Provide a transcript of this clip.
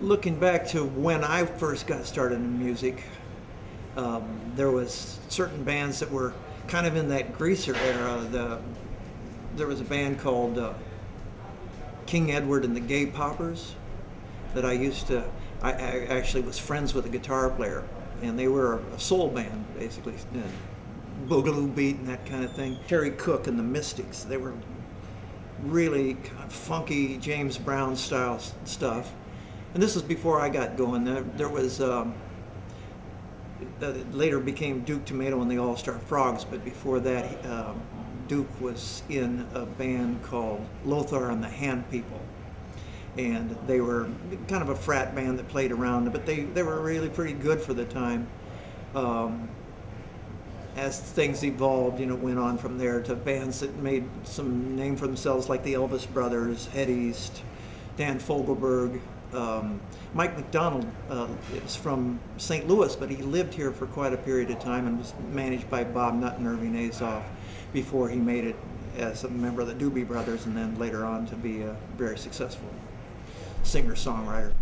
Looking back to when I first got started in music, um, there was certain bands that were kind of in that greaser era. The, there was a band called uh, King Edward and the Gay Poppers that I used to. I, I actually was friends with a guitar player, and they were a soul band basically, and boogaloo beat and that kind of thing. Terry Cook and the Mystics. They were really kind of funky James Brown style stuff. And this was before I got going. There, there was um, uh, later became Duke Tomato and the All Star Frogs, but before that, um, Duke was in a band called Lothar and the Hand People. And they were kind of a frat band that played around, but they, they were really pretty good for the time. Um, as things evolved, you know, went on from there to bands that made some name for themselves, like the Elvis Brothers, Head East, Dan Fogelberg, um, Mike McDonald uh, is from St. Louis, but he lived here for quite a period of time and was managed by Bob Nutt and Irving Azoff before he made it as a member of the Doobie Brothers and then later on to be a very successful singer-songwriter.